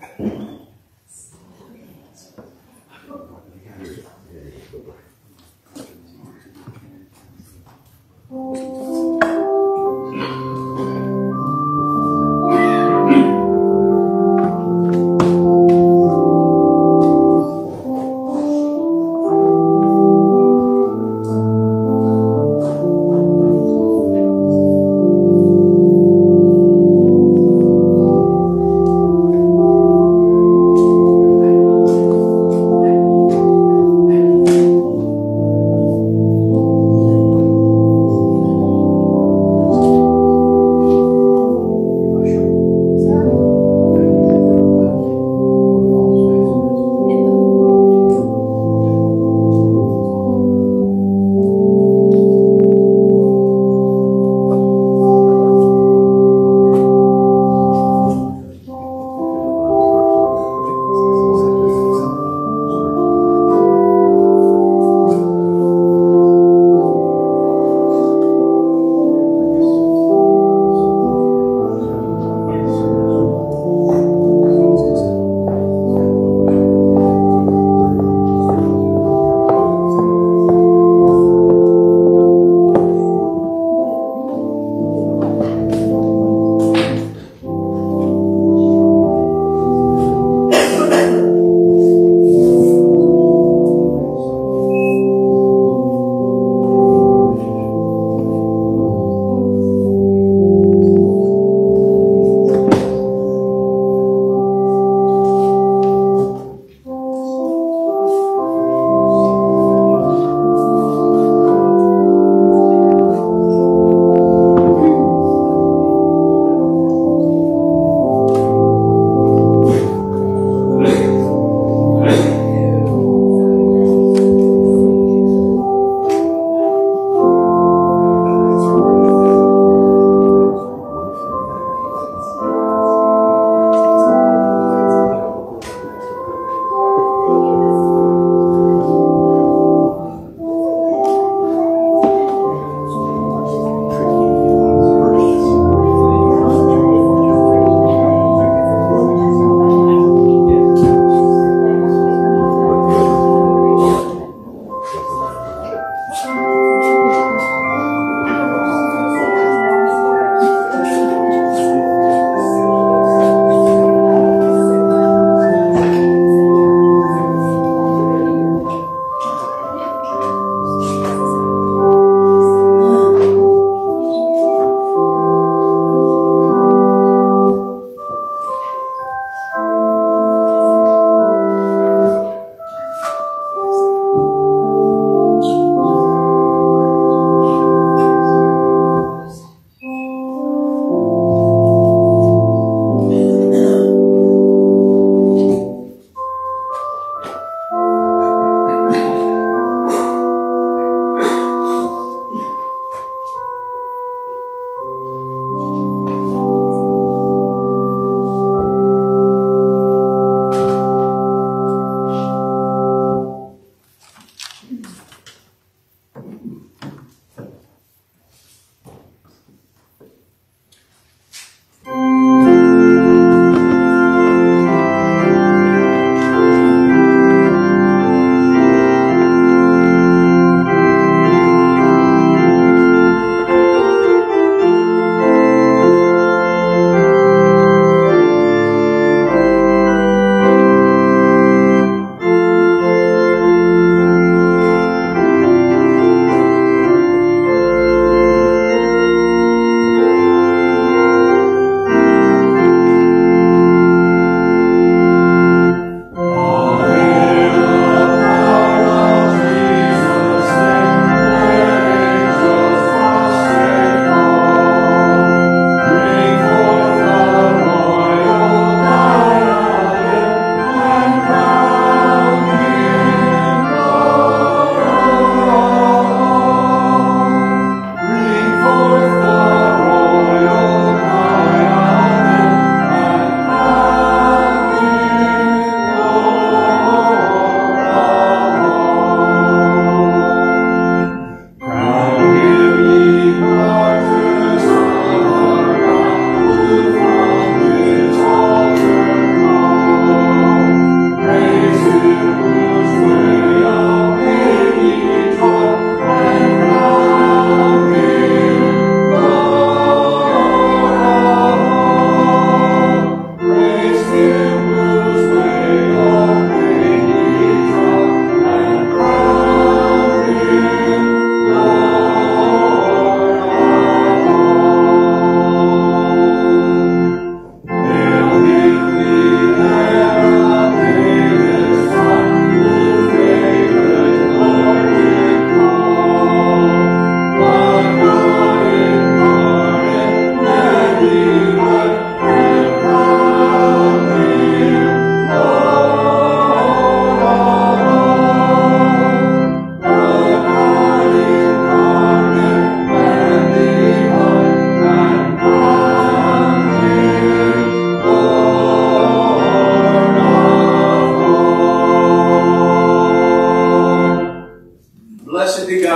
Thank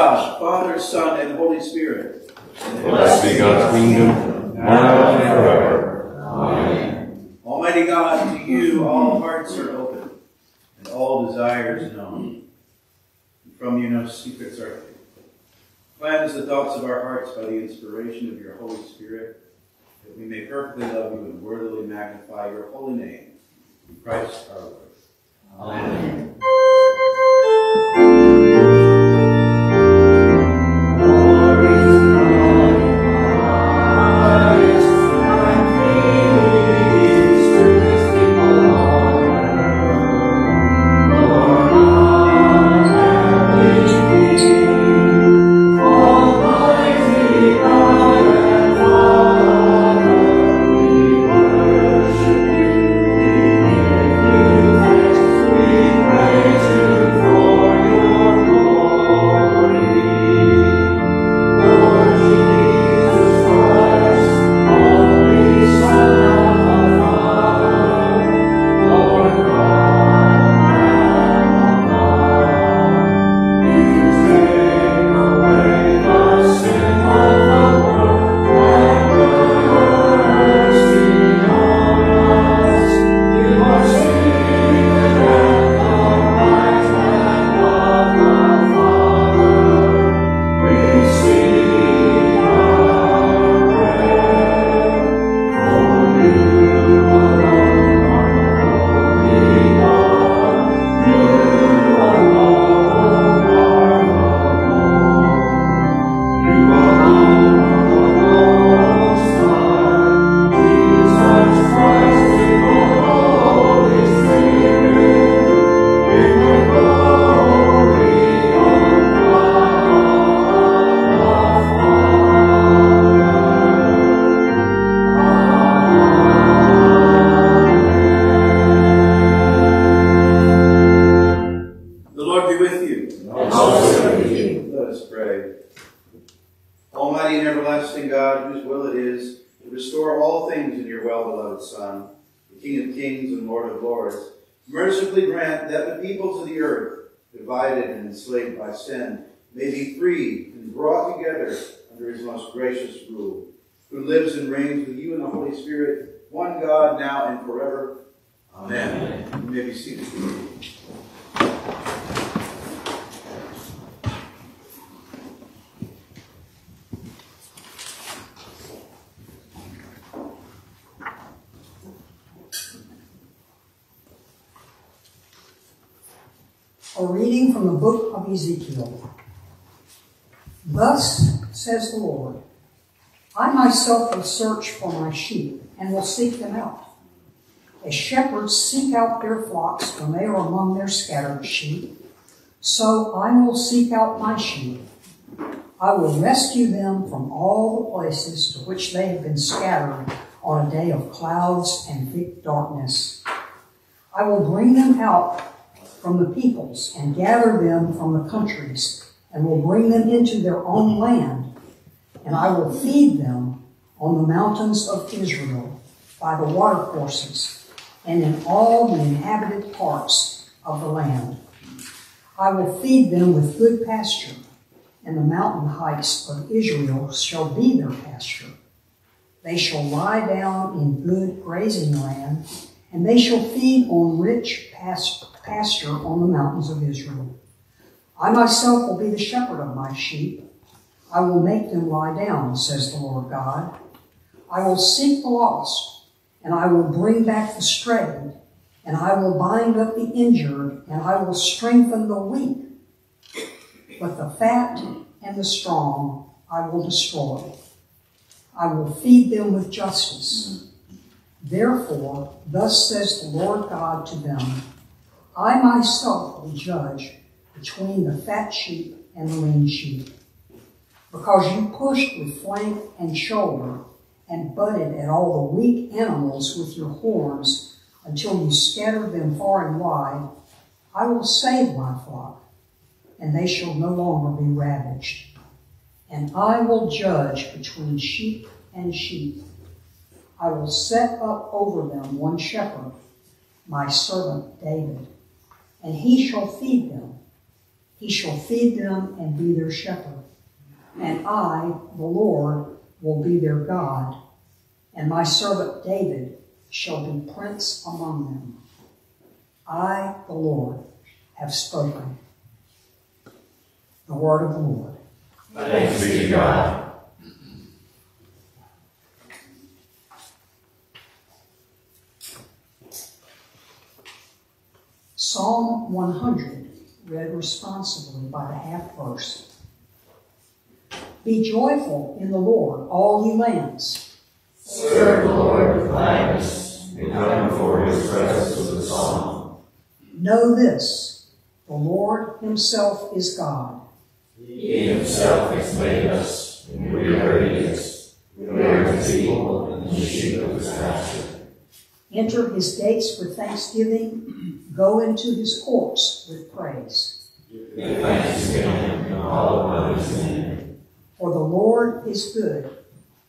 God, Father, Son, and Holy Spirit. Blessed be God's kingdom, now and forever. Amen. Almighty God, to you all hearts are open, and all desires known. And from you no secrets are hidden. Cleanse the thoughts of our hearts by the inspiration of your Holy Spirit, that we may perfectly love you and worthily magnify your holy name. Through Christ our Lord. Amen. The Ezekiel. Thus says the Lord I myself will search for my sheep and will seek them out. As shepherds seek out their flocks when they are among their scattered sheep, so I will seek out my sheep. I will rescue them from all the places to which they have been scattered on a day of clouds and thick darkness. I will bring them out from the peoples and gather them from the countries and will bring them into their own land. And I will feed them on the mountains of Israel by the watercourses and in all the inhabited parts of the land. I will feed them with good pasture, and the mountain heights of Israel shall be their pasture. They shall lie down in good grazing land, and they shall feed on rich pas- pasture on the mountains of Israel. I myself will be the shepherd of my sheep. I will make them lie down, says the Lord God. I will seek the lost, and I will bring back the strayed, and I will bind up the injured, and I will strengthen the weak. But the fat and the strong I will destroy. I will feed them with justice. Therefore, thus says the Lord God to them I myself will judge between the fat sheep and the lean sheep. Because you pushed with flank and shoulder and butted at all the weak animals with your horns until you scattered them far and wide, I will save my flock, and they shall no longer be ravaged. And I will judge between sheep and sheep. I will set up over them one shepherd, my servant David, and he shall feed them. He shall feed them and be their shepherd. And I, the Lord, will be their God, and my servant David shall be prince among them. I, the Lord, have spoken. The word of the Lord. Thanks be to God. Psalm 100, read responsibly by the half verse. Be joyful in the Lord, all ye lands. Serve the Lord with gladness, and come before his presence with a song. Know this the Lord Himself is God. He himself has made us, and we are his. We are his people and the sheep of his pasture. Enter His gates with thanksgiving, go into His courts with praise. Give thanks to him and call upon his name. For the Lord is good,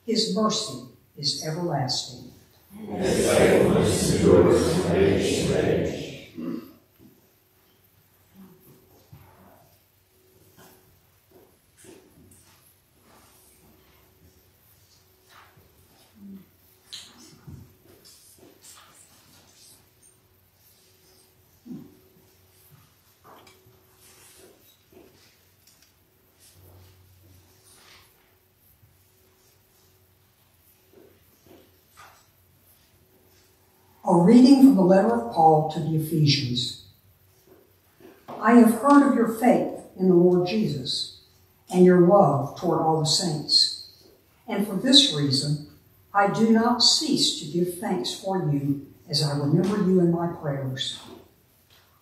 His mercy is everlasting. His faithfulness endures from age to age. A reading from the letter of Paul to the Ephesians. I have heard of your faith in the Lord Jesus and your love toward all the saints. And for this reason, I do not cease to give thanks for you as I remember you in my prayers.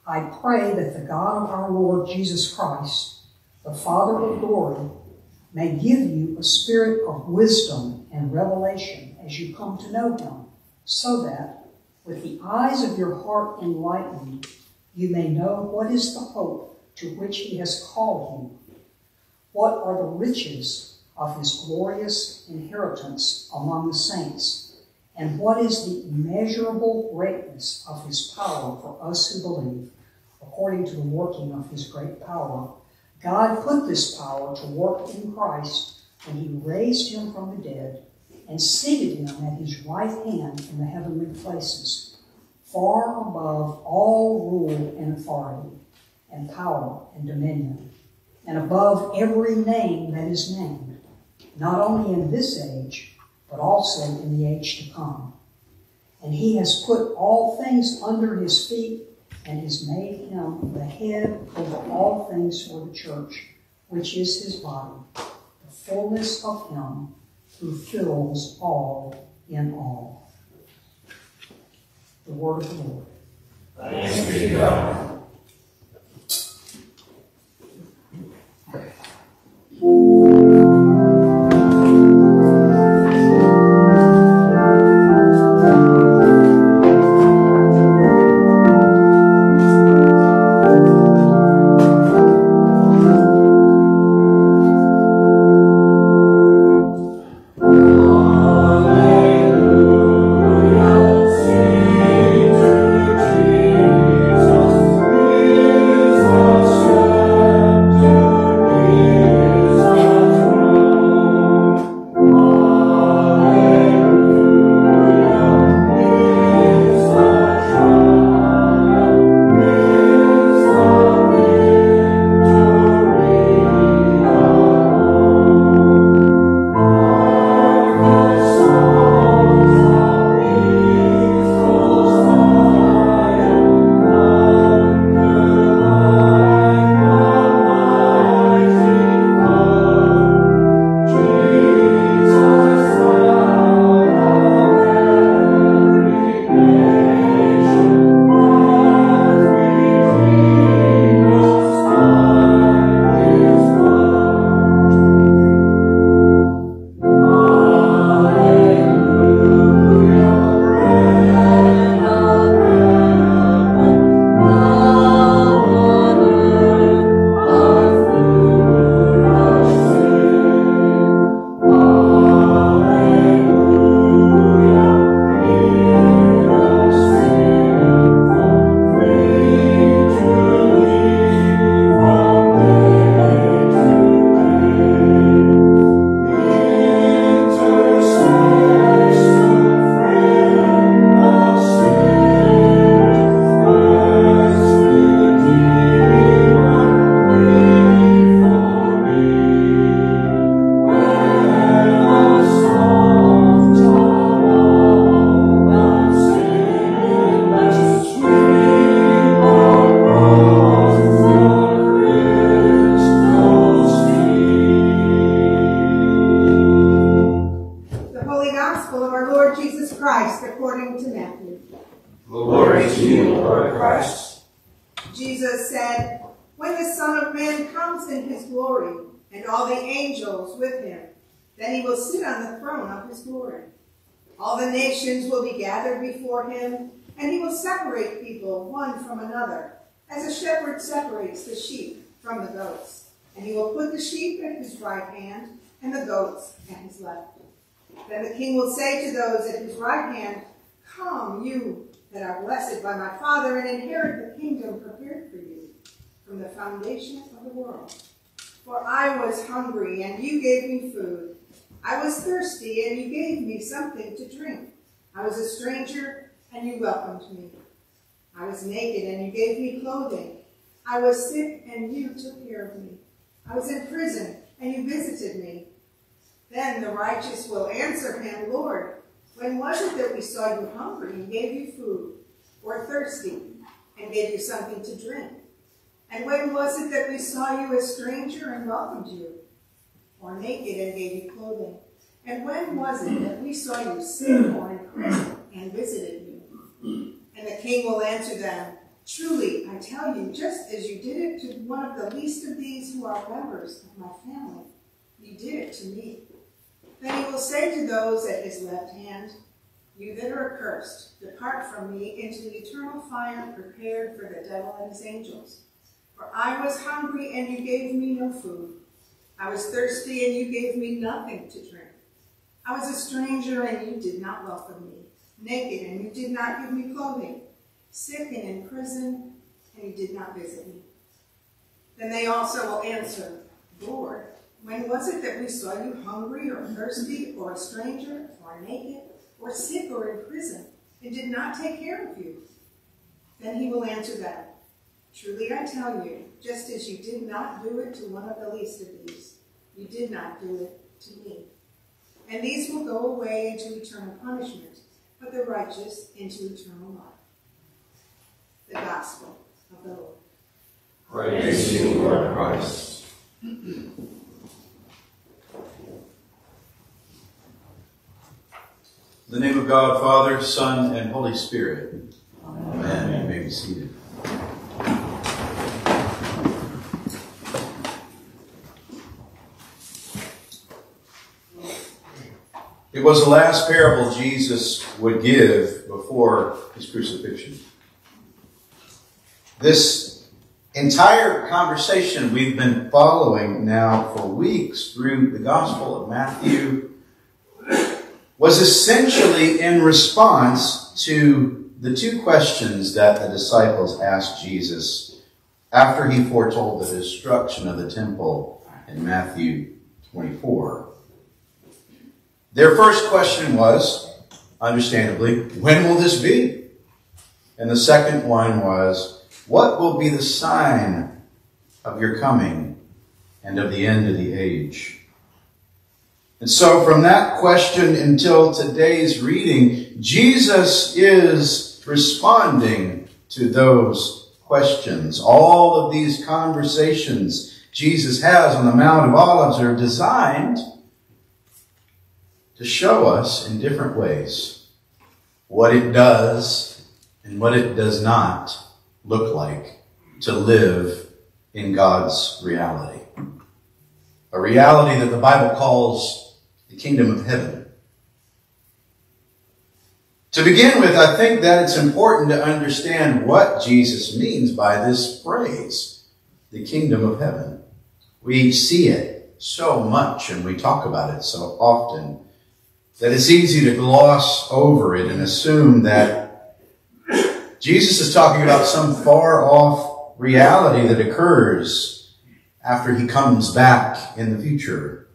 I pray that the God of our Lord Jesus Christ, the Father of glory, may give you a spirit of wisdom and revelation as you come to know him, so that with the eyes of your heart enlightened, you may know what is the hope to which he has called you, what are the riches of his glorious inheritance among the saints, and what is the immeasurable greatness of his power for us who believe, according to the working of his great power. God put this power to work in Christ when he raised him from the dead and seated him at his right hand in the heavenly places, far above all rule and authority, and power and dominion, and above every name that is named, not only in this age, but also in the age to come. And he has put all things under his feet, and has made him the head over all things for the church, which is his body, the fullness of him who fills all in all. The word of the Lord. Thanks be to God. King will say to those at his right hand, Come, you that are blessed by my Father, and inherit the kingdom prepared for you from the foundation of the world. For I was hungry, and you gave me food. I was thirsty, and you gave me something to drink. I was a stranger, and you welcomed me. I was naked, and you gave me clothing. I was sick, and you took care of me. I was in prison, and you visited me. Then the righteous will answer him, Lord, when was it that we saw you hungry and gave you food, or thirsty and gave you something to drink? And when was it that we saw you a stranger and welcomed you, or naked and gave you clothing? And when was it that we saw you sick or in prison and visited you? And the king will answer them, Truly, I tell you, just as you did it to one of the least of these who are members of my family, you did it to me. Then he will say to those at his left hand, You that are accursed, depart from me into the eternal fire prepared for the devil and his angels. For I was hungry, and you gave me no food. I was thirsty, and you gave me nothing to drink. I was a stranger, and you did not welcome me. Naked, and you did not give me clothing. Sick and in prison, and you did not visit me. Then they also will answer, Lord, when was it that we saw you hungry or thirsty or a stranger or naked or sick or in prison and did not take care of you? Then he will answer them, Truly I tell you, just as you did not do it to one of the least of these, you did not do it to me. And these will go away into eternal punishment, but the righteous into eternal life. The Gospel of the Lord. Praise to you, Lord Christ. In the name of God, Father, Son, and Holy Spirit. Amen. You may be seated. It was the last parable Jesus would give before his crucifixion. This entire conversation we've been following now for weeks through the Gospel of Matthew was essentially in response to the two questions that the disciples asked Jesus after he foretold the destruction of the temple in Matthew 24. Their first question was, understandably, when will this be? And the second one was, what will be the sign of your coming and of the end of the age? And so from that question until today's reading, Jesus is responding to those questions. All of these conversations Jesus has on the Mount of Olives are designed to show us in different ways what it does and what it does not look like to live in God's reality. A reality that the Bible calls the kingdom of heaven. To begin with, I think that it's important to understand what Jesus means by this phrase, the kingdom of heaven. We see it so much and we talk about it so often that it's easy to gloss over it and assume that Jesus is talking about some far off reality that occurs after he comes back in the future.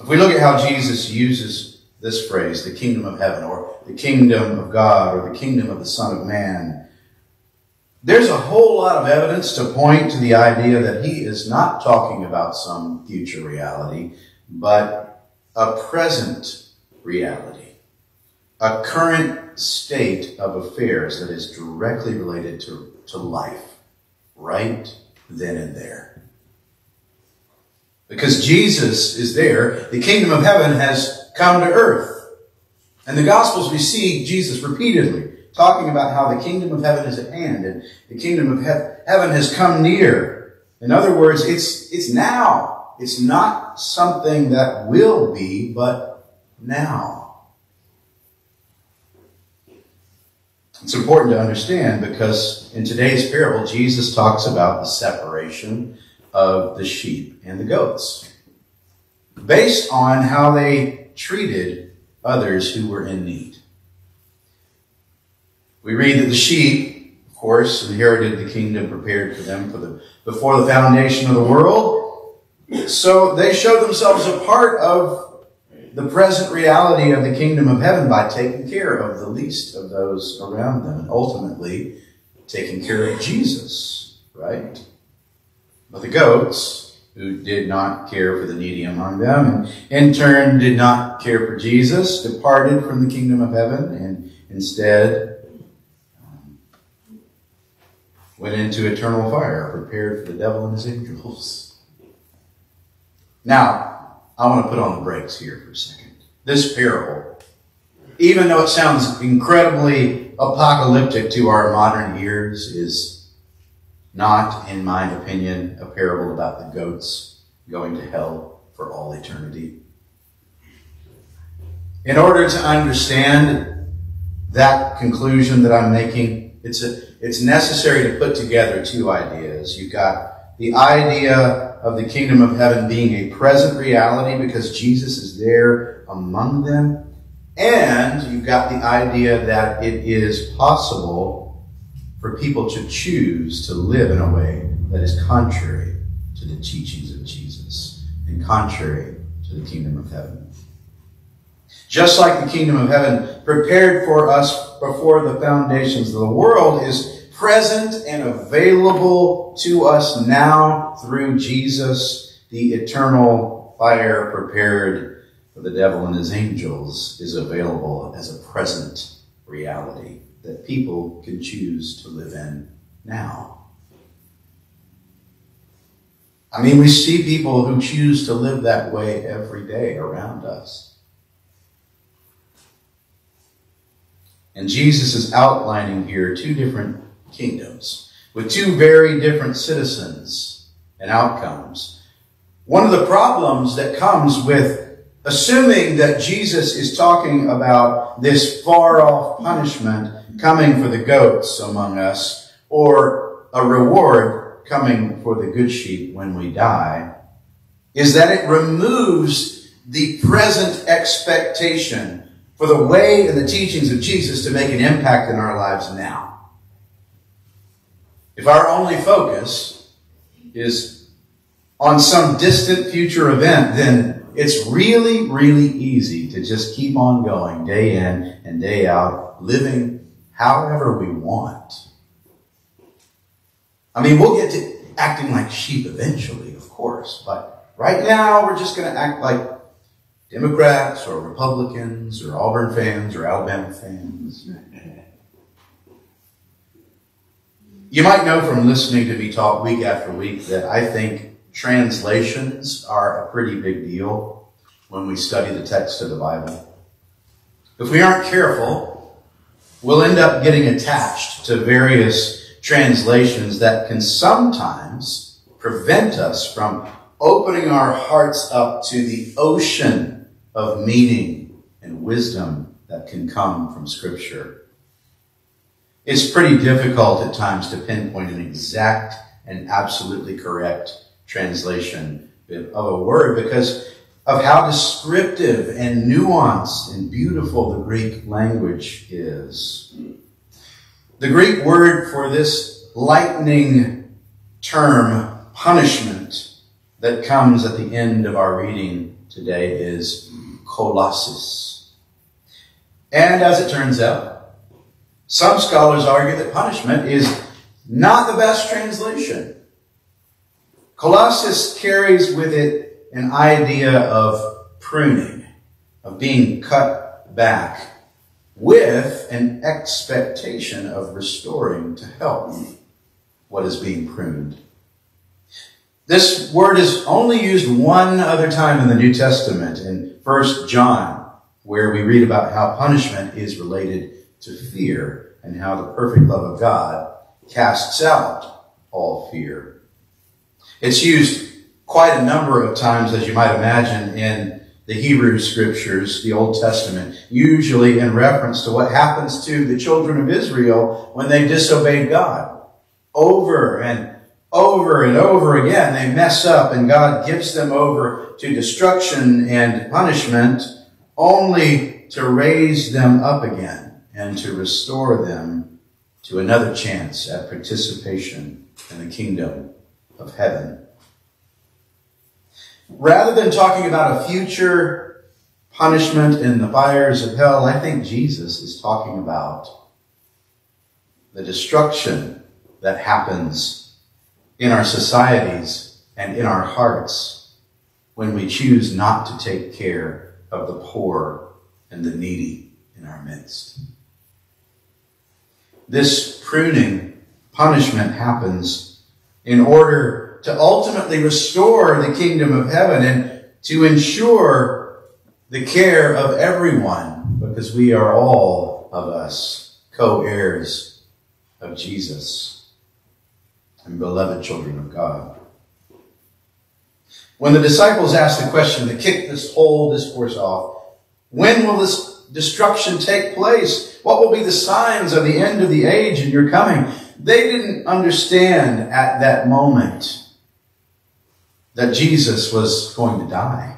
If we look at how Jesus uses this phrase, the kingdom of heaven, or the kingdom of God, or the kingdom of the Son of Man, there's a whole lot of evidence to point to the idea that he is not talking about some future reality, but a present reality, a current state of affairs that is directly related to, to life, right then and there. Because Jesus is there, the kingdom of heaven has come to earth. And the Gospels, we see Jesus repeatedly talking about how the kingdom of heaven is at hand and the kingdom of he- heaven has come near. In other words, it's, it's now. It's not something that will be, but now. It's important to understand because in today's parable, Jesus talks about the separation of the sheep and the goats based on how they treated others who were in need. We read that the sheep, of course, inherited the kingdom prepared for them for the, before the foundation of the world. So they showed themselves a part of the present reality of the kingdom of heaven by taking care of the least of those around them and ultimately taking care of Jesus, right? But the goats, who did not care for the needy among them and in turn did not care for Jesus, departed from the kingdom of heaven and instead um, went into eternal fire prepared for the devil and his angels. Now, I want to put on the brakes here for a second. This parable, even though it sounds incredibly apocalyptic to our modern ears, is not, in my opinion, a parable about the goats going to hell for all eternity. In order to understand that conclusion that I'm making, it's, a, it's necessary to put together two ideas. You've got the idea of the kingdom of heaven being a present reality because Jesus is there among them. And you've got the idea that it is possible for people to choose to live in a way that is contrary to the teachings of Jesus and contrary to the kingdom of heaven. Just like the kingdom of heaven prepared for us before the foundations of the world is present and available to us now through Jesus, the eternal fire prepared for the devil and his angels is available as a present reality that people can choose to live in now. I mean, we see people who choose to live that way every day around us. And Jesus is outlining here two different kingdoms with two very different citizens and outcomes. One of the problems that comes with assuming that Jesus is talking about this far off punishment coming for the goats among us or a reward coming for the good sheep when we die is that it removes the present expectation for the way and the teachings of Jesus to make an impact in our lives now. If our only focus is on some distant future event, then it's really, really easy to just keep on going day in and day out, living however we want. I mean, we'll get to acting like sheep eventually, of course, but right now we're just going to act like Democrats or Republicans or Auburn fans or Alabama fans. You might know from listening to me talk week after week that I think translations are a pretty big deal when we study the text of the Bible. If we aren't careful, we'll end up getting attached to various translations that can sometimes prevent us from opening our hearts up to the ocean of meaning and wisdom that can come from Scripture. It's pretty difficult at times to pinpoint an exact and absolutely correct translation of a word because of how descriptive and nuanced and beautiful the Greek language is. The Greek word for this lightning term, punishment, that comes at the end of our reading today is kolasis. And as it turns out, some scholars argue that punishment is not the best translation. Kolasis carries with it an idea of pruning, of being cut back, with an expectation of restoring to health what is being pruned. This word is only used one other time in the New Testament in 1 John where we read about how punishment is related to fear and how the perfect love of God casts out all fear. It's used quite a number of times, as you might imagine, in the Hebrew scriptures, the Old Testament, usually in reference to what happens to the children of Israel when they disobeyed God. Over and over and over again, they mess up and God gives them over to destruction and punishment only to raise them up again and to restore them to another chance at participation in the kingdom of heaven. Rather than talking about a future punishment in the fires of hell, I think Jesus is talking about the destruction that happens in our societies and in our hearts when we choose not to take care of the poor and the needy in our midst. This pruning punishment happens in order to ultimately restore the kingdom of heaven and to ensure the care of everyone because we are all of us co-heirs of Jesus and beloved children of God. When the disciples asked the question that kicked this whole discourse off, when will this destruction take place? What will be the signs of the end of the age and your coming? They didn't understand at that moment that Jesus was going to die.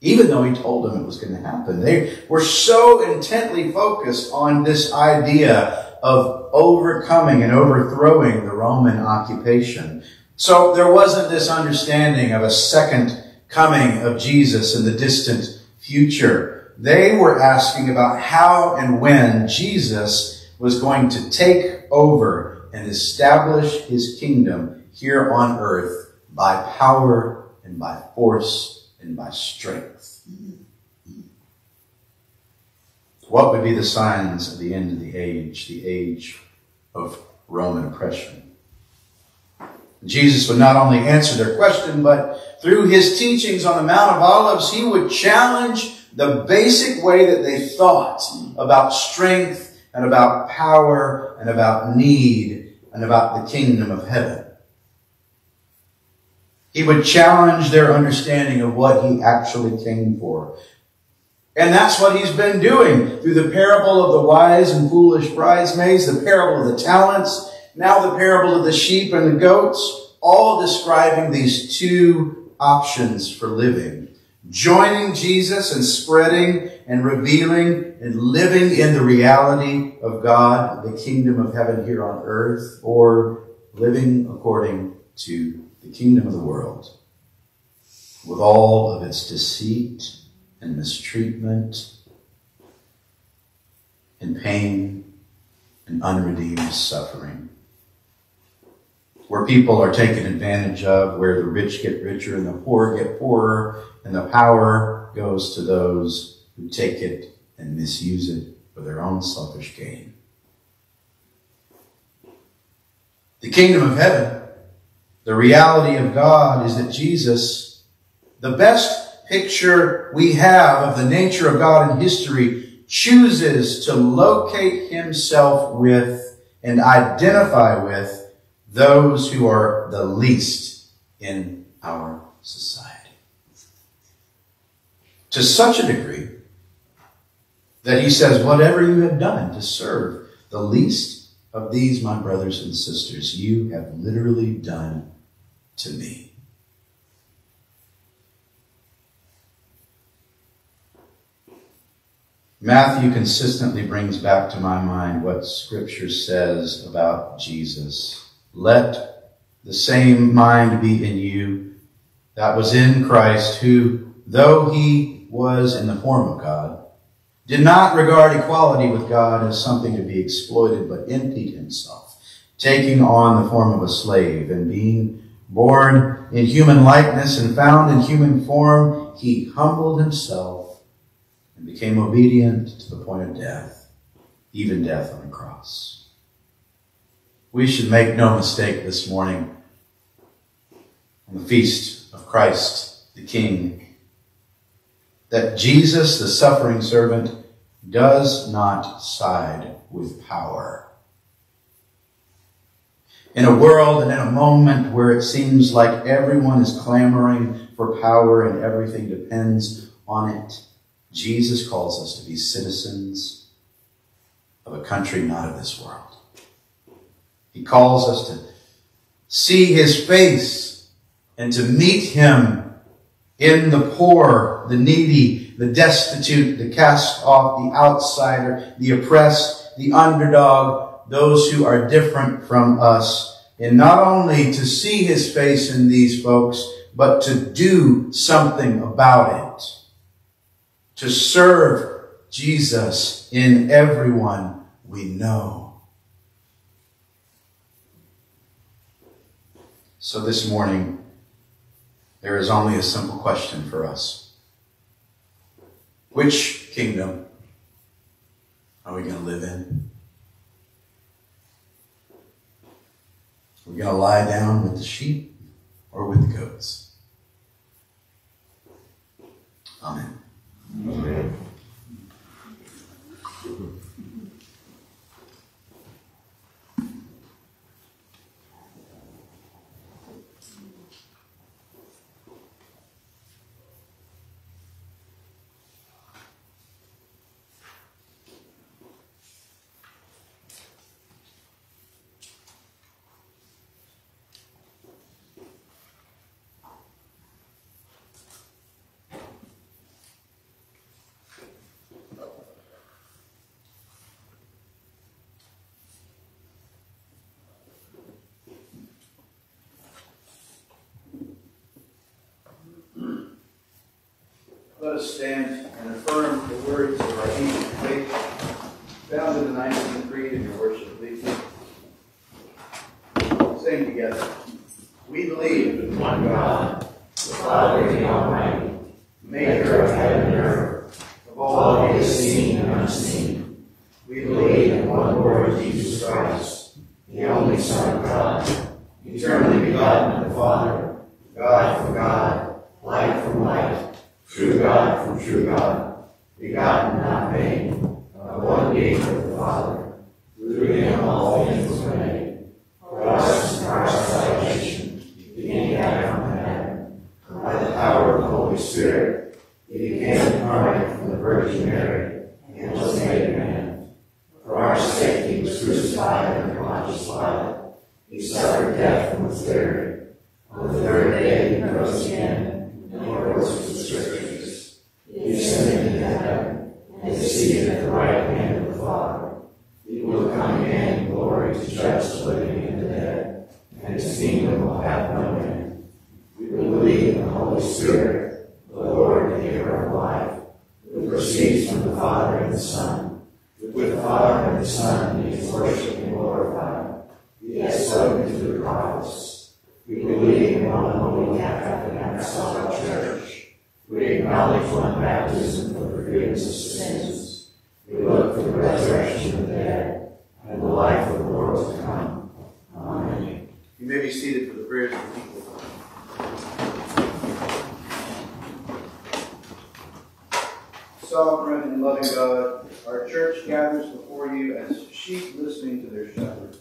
Even though he told them it was going to happen. They were so intently focused on this idea of overcoming and overthrowing the Roman occupation. So there wasn't this understanding of a second coming of Jesus in the distant future. They were asking about how and when Jesus was going to take over and establish his kingdom here on earth by power and by force and by strength. What would be the signs of the end of the age, the age of Roman oppression? Jesus would not only answer their question, but through his teachings on the Mount of Olives, he would challenge the basic way that they thought about strength and about power and about need and about the kingdom of heaven. He would challenge their understanding of what he actually came for. And that's what he's been doing through the parable of the wise and foolish bridesmaids, the parable of the talents, now the parable of the sheep and the goats, all describing these two options for living. Joining Jesus and spreading and revealing and living in the reality of God, the kingdom of heaven here on earth, or living according to the kingdom of the world with all of its deceit and mistreatment and pain and unredeemed suffering. Where people are taken advantage of, where the rich get richer and the poor get poorer, and the power goes to those who take it and misuse it for their own selfish gain. The kingdom of heaven the reality of God is that Jesus, the best picture we have of the nature of God in history, chooses to locate himself with and identify with those who are the least in our society. To such a degree that he says, whatever you have done to serve the least of these, my brothers and sisters, you have literally done to me. Matthew consistently brings back to my mind what Scripture says about Jesus. Let the same mind be in you that was in Christ, who, though he was in the form of God, did not regard equality with God as something to be exploited, but emptied himself, taking on the form of a slave and being Born in human likeness and found in human form, he humbled himself and became obedient to the point of death, even death on a cross. We should make no mistake this morning on the feast of Christ the King that Jesus, the suffering servant, does not side with power. In a world and in a moment where it seems like everyone is clamoring for power and everything depends on it, Jesus calls us to be citizens of a country not of this world. He calls us to see his face and to meet him in the poor, the needy, the destitute, the cast off, the outsider, the oppressed, the underdog, those who are different from us. And not only to see his face in these folks, but to do something about it. To serve Jesus in everyone we know. So this morning, there is only a simple question for us. Which kingdom are we going to live in? Are we going to lie down with the sheep or with the goats? Amen. Amen. Right hand of the Father. He will come again in glory to judge the living and the dead, and his kingdom will have no end. We believe in the Holy Spirit, the Lord, the giver of life, who proceeds from the Father and the Son. With the Father and the Son, he is worshipped and glorified. He has spoken to the prophets. We believe in one holy Catholic and Apostolic Church. We acknowledge one baptism for the forgiveness of sins. We look for the resurrection of the dead and the life of the world to come. Amen. You may be seated for the prayers of the people. Sovereign and loving God, our church gathers before you as sheep listening to their shepherd.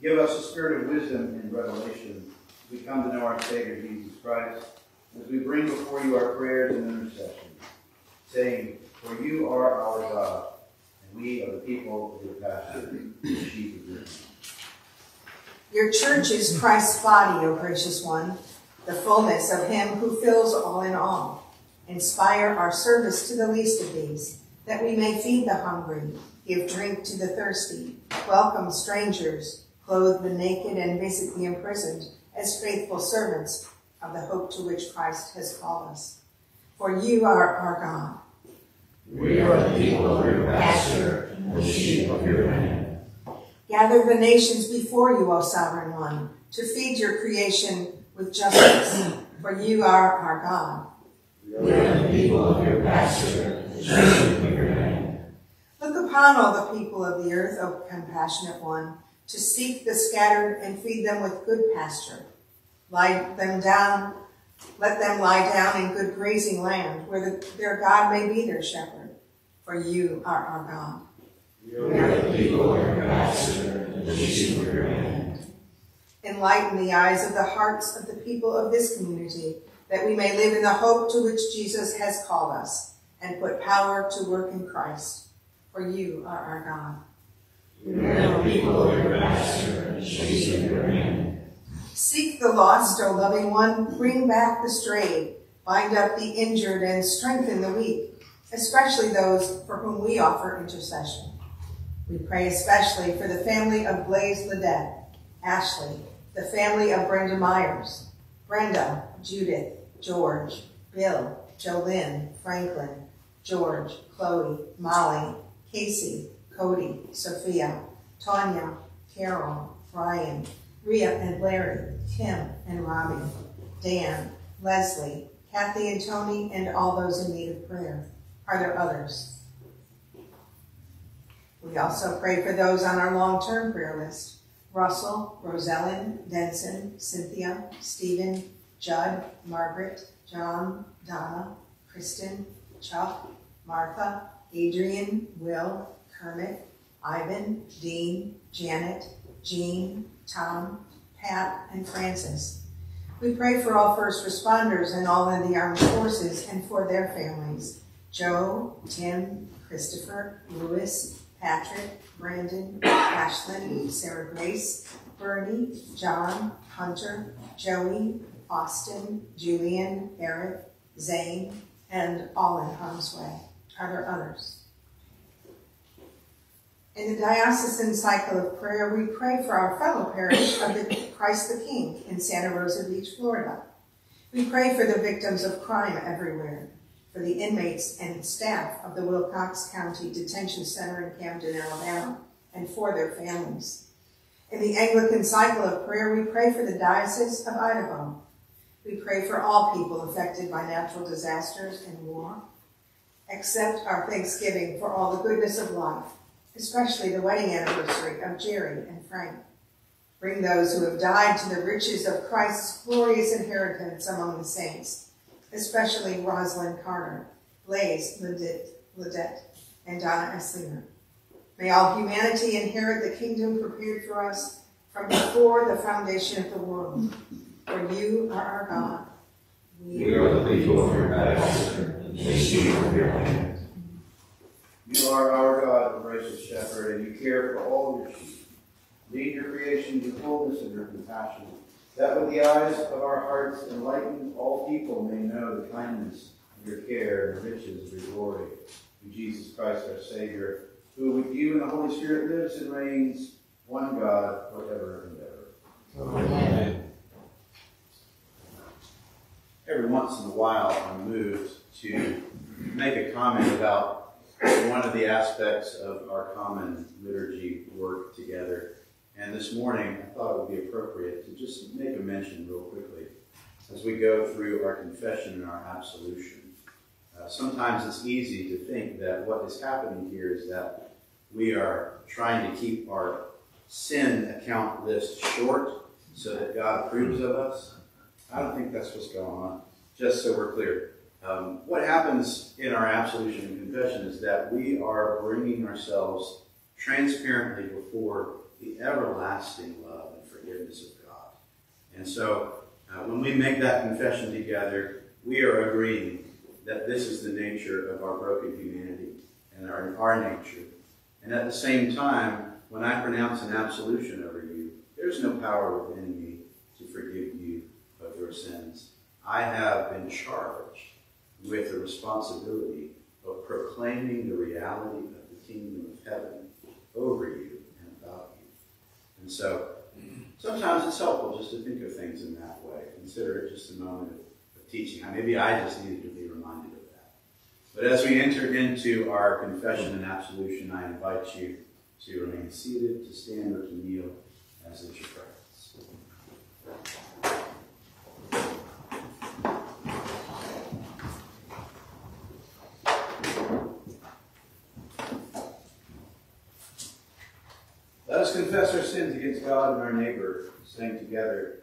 Give us a spirit of wisdom and revelation as we come to know our Savior Jesus Christ, as we bring before you our prayers and intercession, saying, For you are our God, we are the people of your the sheep of your. Your church is Christ's body, O gracious one, the fullness of him who fills all in all. Inspire our service to the least of these, that we may feed the hungry, give drink to the thirsty, welcome strangers, clothe the naked and visit the imprisoned as faithful servants of the hope to which Christ has called us. For you are our God. We are the people of your pasture the sheep of your hand. Gather the nations before you, O sovereign one, to feed your creation with justice, for you are our God. We are the people of your pasture the sheep of your hand. Look upon all the people of the earth, O compassionate one, to seek the scattered and feed them with good pasture. Lie them down Let them lie down in good grazing land, where the, their God may be their shepherd. For you are our God. We are the people your master, and the sheep of your hand. Enlighten the eyes of the hearts of the people of this community, that we may live in the hope to which Jesus has called us, and put power to work in Christ. For you are our God. We are the people your master, and the sheep of your hand. Seek the lost, O loving one, bring back the strayed, bind up the injured, and strengthen the weak, especially those for whom we offer intercession. We pray especially for the family of Blaze Ledette, Ashley, the family of Brenda Myers, Brenda, Judith, George, Bill, Jolynn, Franklin, George, Chloe, Molly, Casey, Cody, Sophia, Tanya, Carol, Ryan, Rhea and Larry, Tim and Robbie, Dan, Leslie, Kathy and Tony, and all those in need of prayer. Are there others? We also pray for those on our long-term prayer list. Russell, Rosellen, Denson, Cynthia, Stephen, Judd, Margaret, John, Donna, Kristen, Chuck, Martha, Adrian, Will, Kermit, Ivan, Dean, Janet, Jean, Tom, Pat, and Francis. We pray for all first responders and all in the armed forces and for their families. Joe, Tim, Christopher, Lewis, Patrick, Brandon, Ashlyn, Sarah Grace, Bernie, John, Hunter, Joey, Austin, Julian, Eric, Zane, and all in harm's way. Are there others? In the diocesan cycle of prayer, we pray for our fellow parish of the Christ the King in Santa Rosa Beach, Florida. We pray for the victims of crime everywhere, for the inmates and staff of the Wilcox County Detention Center in Camden, Alabama, and for their families. In the Anglican cycle of prayer, we pray for the Diocese of Idaho. We pray for all people affected by natural disasters and war. Accept our thanksgiving for all the goodness of life, especially the wedding anniversary of Jerry and Frank. Bring those who have died to the riches of Christ's glorious inheritance among the saints, especially Rosalynn Carter, Blaze Ledette, and Donna Esslinger. May all humanity inherit the kingdom prepared for us from before the foundation of the world. For you are our God. We are the people of your master, and the sheep of your hand. You are our God, the gracious shepherd, and you care for all your sheep. Lead your creation to fullness of your compassion, that with the eyes of our hearts enlightened, all people may know the kindness of your care and the riches of your glory. Through Jesus Christ our Savior, who with you and the Holy Spirit lives and reigns, one God, forever and ever. Amen. Every once in a while, I'm moved to make a comment about one of the aspects of our common liturgy work together. And this morning, I thought it would be appropriate to just make a mention real quickly as we go through our confession and our absolution. Uh, sometimes it's easy to think that what is happening here is that we are trying to keep our sin account list short so that God approves of us. I don't think that's what's going on, just so we're clear. Um, what happens in our absolution and confession is that we are bringing ourselves transparently before the everlasting love and forgiveness of God. And so uh, when we make that confession together, we are agreeing that this is the nature of our broken humanity and our, our nature. And at the same time, when I pronounce an absolution over you, there's no power within me to forgive you of your sins. I have been charged with the responsibility of proclaiming the reality of the kingdom of heaven over you you. And so sometimes it's helpful just to think of things in that way. Consider it just a moment of, of teaching. Maybe I just needed to be reminded of that. But as we enter into our confession and absolution, I invite you to remain seated, to stand, or to kneel as is your. Let us confess our sins against God and our neighbor, saying together,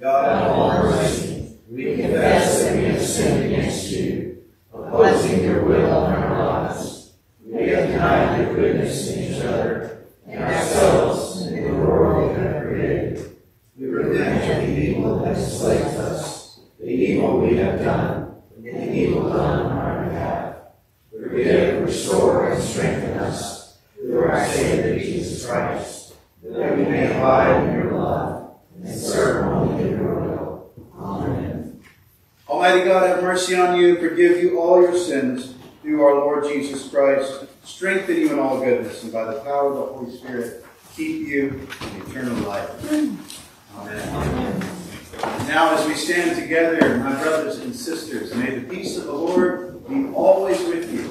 God, God, mercy. we confess that we have sinned against you, opposing your will in our lives. We have denied your goodness in each other, and ourselves, and the world you have created. We repent of the evil that enslaved us, the evil we have done, and the evil done on our behalf. Forgive, restore, and strengthen us through our Savior that we may abide in your love and serve only your will. Amen. Almighty God, have mercy on you, forgive you all your sins through our Lord Jesus Christ, strengthen you in all goodness, and by the power of the Holy Spirit, keep you in eternal life. Amen. Now, as we stand together, my brothers and sisters, may the peace of the Lord be always with you.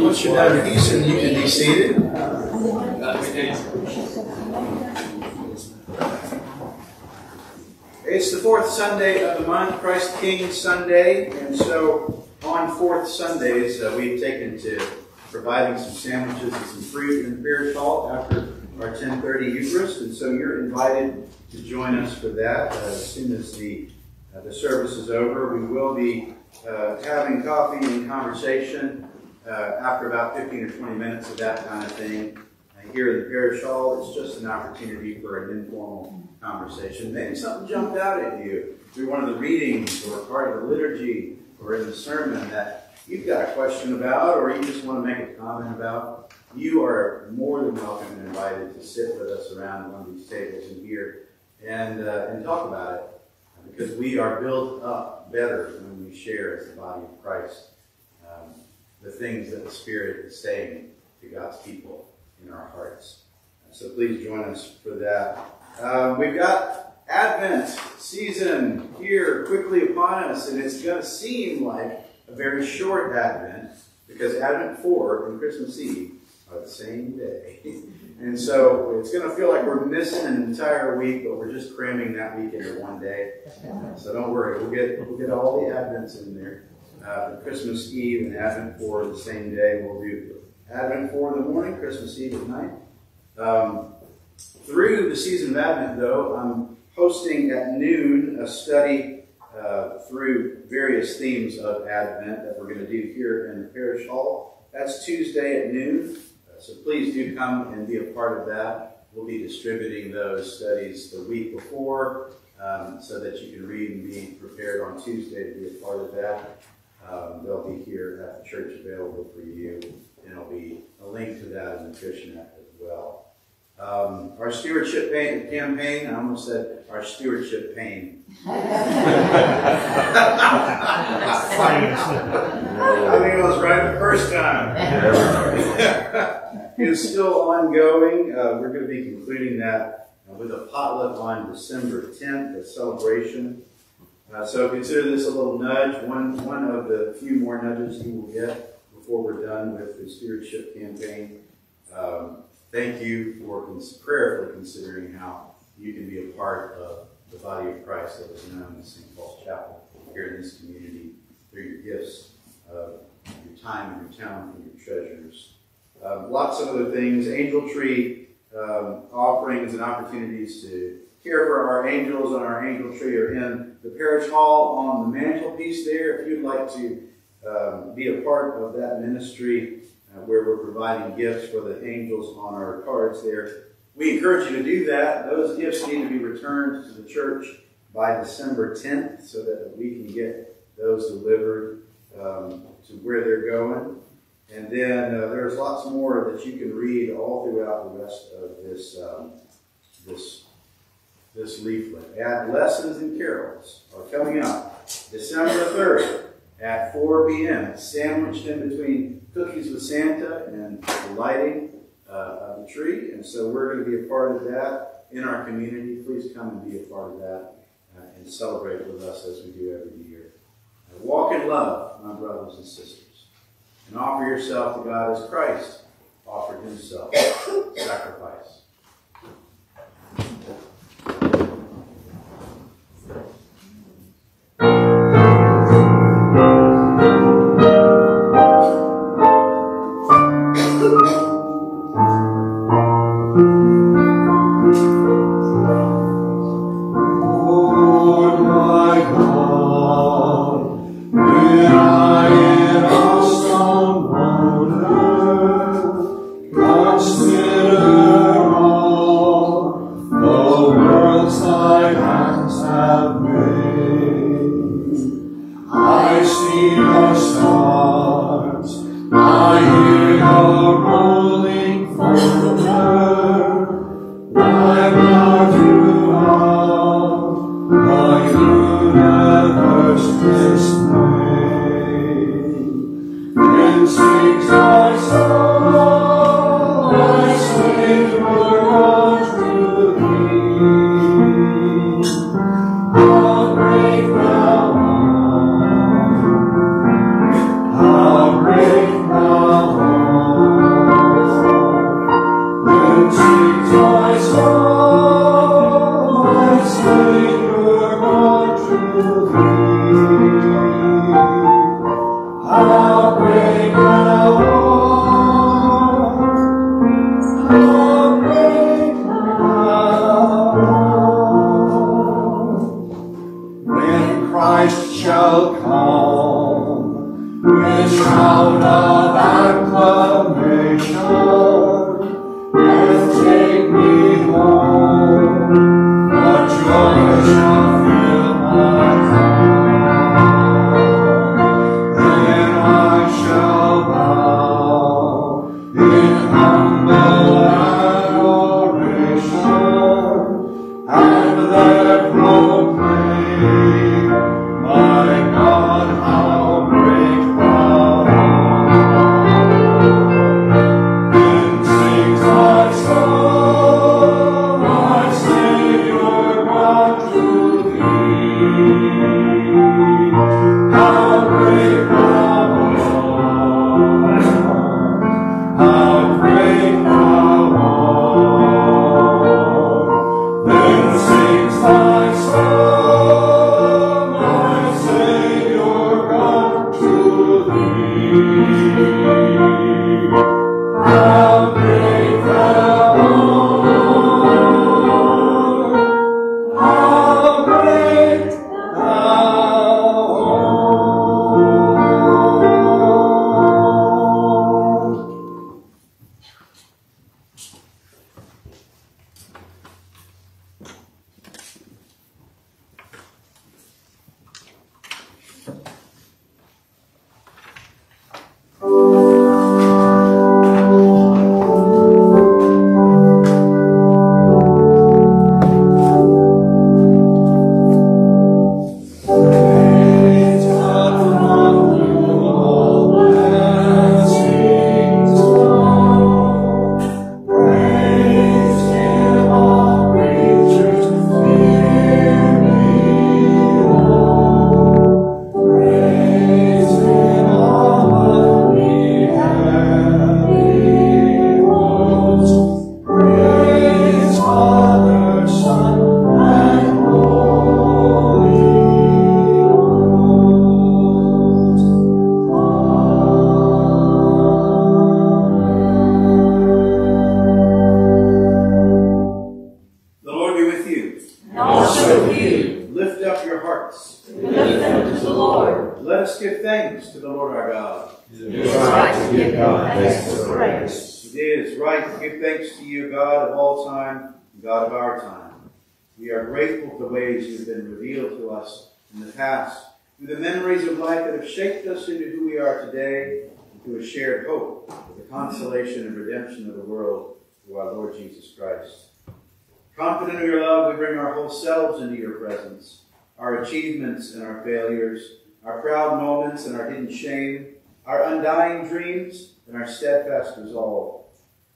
Once you're done peacing, you can be seated. It's the fourth Sunday of the month, Christ King Sunday, and so on fourth Sundays, uh, we've taken to providing some sandwiches and some fruit in the parish hall after our 10:30 Eucharist, and so you're invited to join us for that uh, as soon as the uh, the service is over. We will be uh, having coffee and conversation uh, after about 15 or 20 minutes of that kind of thing. Uh, here in the parish hall, it's just an opportunity for an informal conversation. Maybe something jumped out at you through one of the readings or part of the liturgy or in the sermon that you've got a question about or you just want to make a comment about. You are more than welcome and invited to sit with us around one of these tables in here and, uh, and talk about it because we are built up better when we share as the body of Christ um, the things that the Spirit is saying to God's people in our hearts. So please join us for that. Um, we've got Advent season here quickly upon us, and it's going to seem like a very short Advent because Advent 4 and Christmas Eve are the same day. And so it's going to feel like we're missing an entire week, but we're just cramming that week into one day. So don't worry, we'll get we'll get all the Advents in there. Uh, Christmas Eve and Advent 4 the same day. We'll do Advent 4 in the morning, Christmas Eve at night. Um, through the season of Advent, though, I'm hosting at noon a study uh, through various themes of Advent that we're going to do here in the parish hall. That's Tuesday at noon. So please do come and be a part of that. We'll be distributing those studies the week before um, so that you can read and be prepared on Tuesday to be a part of that. Um, they'll be here at the church available for you, and there'll be a link to that in the Act as well. Um, our stewardship campaign, I almost said our stewardship pain. I think it was right the first time. it's still ongoing. Uh, we're going to be concluding that uh, with a potluck on December 10th, a celebration. Uh, so consider this a little nudge, one, one of the few more nudges you will get before we're done with the stewardship campaign. Um, thank you for cons- prayerfully considering how you can be a part of the body of Christ that is known as St. Paul's Chapel here in this community through your gifts, uh, your time and your talent and your treasures. Um, lots of other things, angel tree um, offerings and opportunities to care for our angels on our angel tree are in the parish hall on the mantelpiece there. If you'd like to um, be a part of that ministry, uh, where we're providing gifts for the angels on our cards there. We encourage you to do that. Those gifts need to be returned to the church by December 10th so that we can get those delivered um, to where they're going. And then uh, there's lots more that you can read all throughout the rest of this, um, this, this leaflet. At Lessons and Carols are coming up December 3rd at 4 p.m. sandwiched in between Cookies with Santa and the lighting uh, of the tree. And so we're going to be a part of that in our community. Please come and be a part of that uh, and celebrate with us as we do every year. walk in love, my brothers and sisters and offer yourself to God as Christ offered himself sacrifice. us give thanks to the Lord our God. It is right to give God thanks for. It is right to give thanks to you, God of all time, God of our time. We are grateful for the ways you've been revealed to us in the past, through the memories of life that have shaped us into who we are today, and through a shared hope for the consolation and redemption of the world through our Lord Jesus Christ. Confident of your love, we bring our whole selves into your presence, our achievements and our failures, our proud moments and our hidden shame, our undying dreams and our steadfast resolve.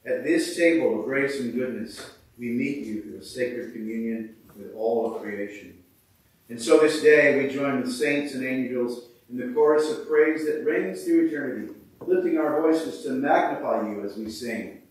At this table of grace and goodness, we meet you through a sacred communion with all of creation. And so this day we join with saints and angels in the chorus of praise that rings through eternity, lifting our voices to magnify you as we sing.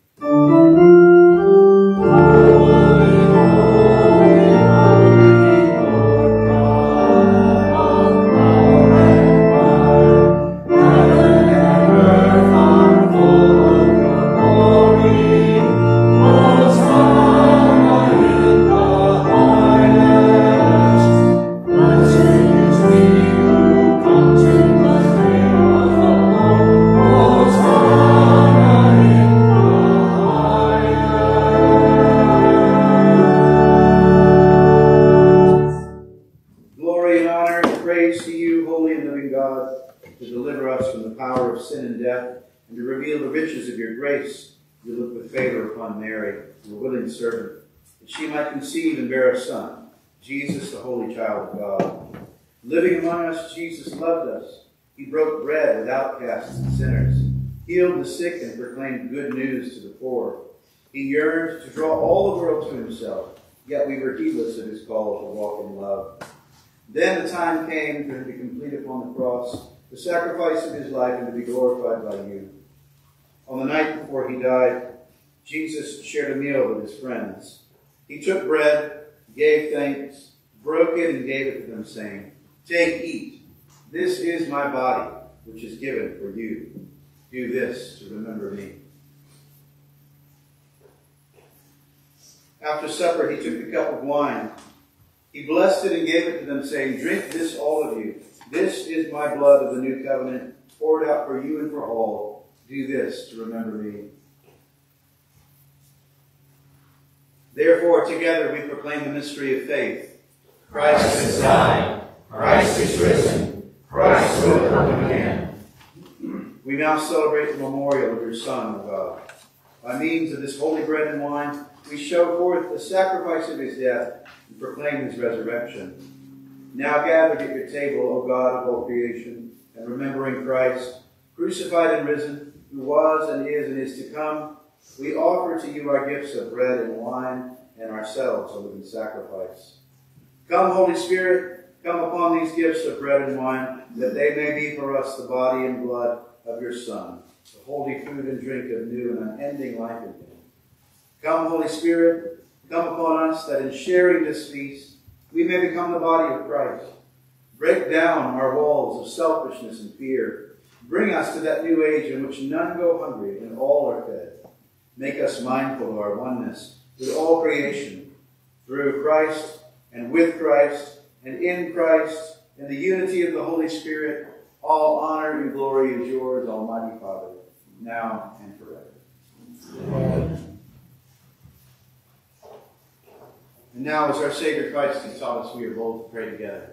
Glorified by you. On the night before he died, Jesus shared a meal with his friends. He took bread, gave thanks, broke it, and gave it to them, saying, Take, eat. This is my body, which is given for you. Do this to remember me. After supper, he took the cup of wine. He blessed it and gave it to them, saying, Drink this, all of you. This is my blood of the new covenant, poured out for you and for all. Do this to remember me. Therefore, together we proclaim the mystery of faith. Christ has died. Christ is risen. Christ will come again. We now celebrate the memorial of your Son, O God. By means of this holy bread and wine, we show forth the sacrifice of his death and proclaim his resurrection. Now gathered at your table, O God of all creation, and remembering Christ, crucified and risen, who was and is and is to come, we offer to you our gifts of bread and wine and ourselves a living sacrifice. Come, Holy Spirit, come upon these gifts of bread and wine, that they may be for us the body and blood of your Son, the holy food and drink of new and unending life in him. Come, Holy Spirit, come upon us, that in sharing this feast, we may become the body of Christ. Break down our walls of selfishness and fear. Bring us to that new age in which none go hungry and all are fed. Make us mindful of our oneness with all creation, through Christ and with Christ and in Christ, in the unity of the Holy Spirit, all honor and glory is yours, Almighty Father, now and forever. Amen. And now, as our Savior Christ has taught us, we are bold to pray together.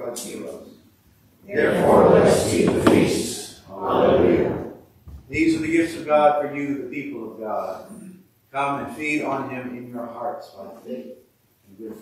sacrificed. Therefore, let us keep the feasts. Hallelujah. These are the gifts of God for you, the people of God. Come and feed on him in your hearts by faith and with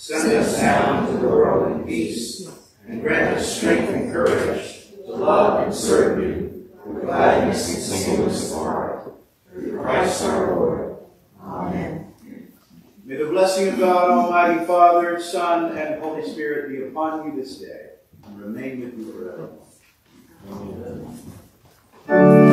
Send us down into the world in peace, and grant us strength and courage to love and serve you with gladness and singleness of heart. Through Christ our Lord. Amen. May the blessing of God, Almighty Father, Son, and Holy Spirit be upon you this day, and remain with you forever. Amen.